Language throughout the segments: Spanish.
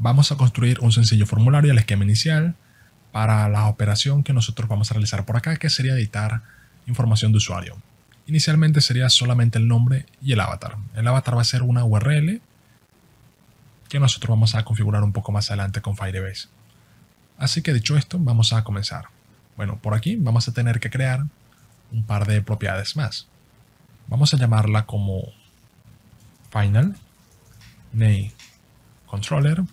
Vamos a construir un sencillo formulario al esquema inicial para la operación que nosotros vamos a realizar por acá, que sería editar información de usuario. Inicialmente sería solamente el nombre y el avatar. El avatar va a ser una URL que nosotros vamos a configurar un poco más adelante con Firebase. Así que dicho esto, vamos a comenzar. Bueno, por aquí vamos a tener que crear un par de propiedades más. Vamos a llamarla como final name controller,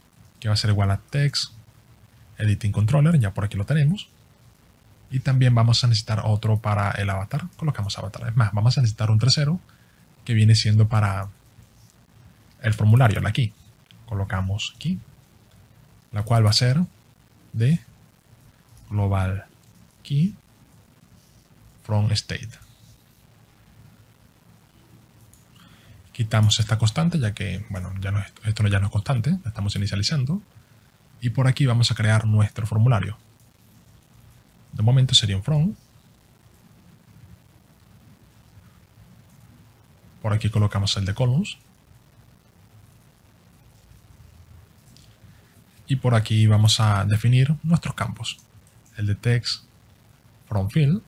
que va a ser igual a text editing controller, ya por aquí lo tenemos. Y también vamos a necesitar otro para el avatar. Colocamos avatar. Es más, vamos a necesitar un tercero que viene siendo para el formulario, la key. Colocamos aquí, la cual va a ser de global key from state. Quitamos esta constante ya que, bueno, ya no, esto ya no es constante, estamos inicializando. Y por aquí vamos a crear nuestro formulario. De momento sería un from. Por aquí colocamos el de columns. Y por aquí vamos a definir nuestros campos. El de text from field.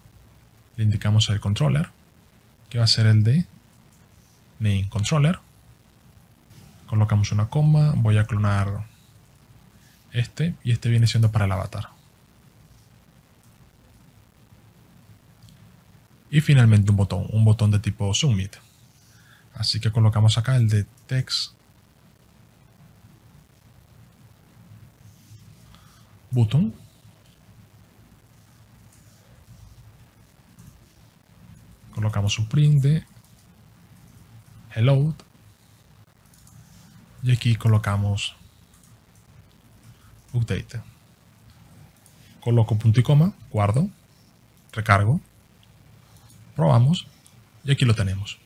Le indicamos el controller, que va a ser el de name controller. Colocamos una coma. Voy a clonar este y este viene siendo para el avatar. Y finalmente un botón, un botón de tipo submit. Así que colocamos acá el de text button. Colocamos un print de hello. Y aquí colocamos update. Coloco punto y coma, guardo, recargo, probamos y aquí lo tenemos.